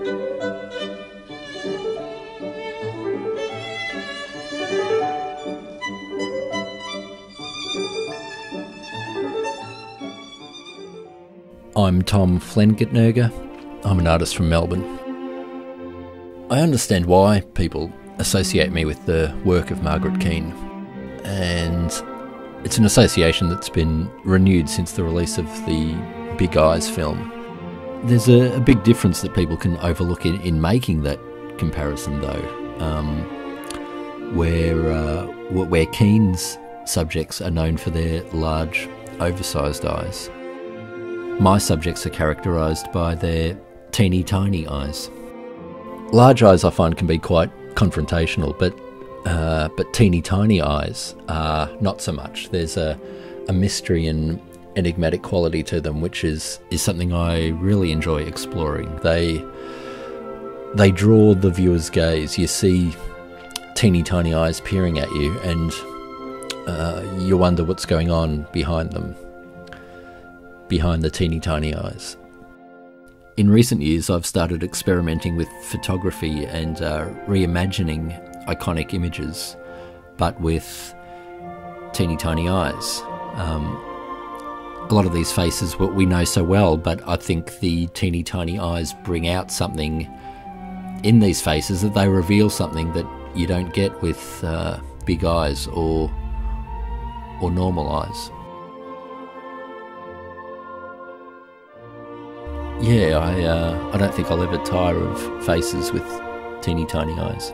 I'm Tom Flengertnerger. I'm an artist from Melbourne. I understand why people associate me with the work of Margaret Keane, and it's an association that's been renewed since the release of the Big Eyes film. There's a, a big difference that people can overlook in, in making that comparison, though, um, where uh, where Keane's subjects are known for their large, oversized eyes my subjects are characterised by their teeny tiny eyes. Large eyes I find can be quite confrontational, but uh, but teeny tiny eyes are not so much. There's a, a mystery and enigmatic quality to them, which is is something I really enjoy exploring. They they draw the viewer's gaze. You see teeny tiny eyes peering at you, and uh, you wonder what's going on behind them behind the teeny tiny eyes. In recent years, I've started experimenting with photography and uh, reimagining iconic images, but with teeny tiny eyes. Um, a lot of these faces what we know so well, but I think the teeny tiny eyes bring out something in these faces that they reveal something that you don't get with uh, big eyes or or normal eyes. Yeah, I, uh, I don't think I'll ever tire of faces with teeny tiny eyes.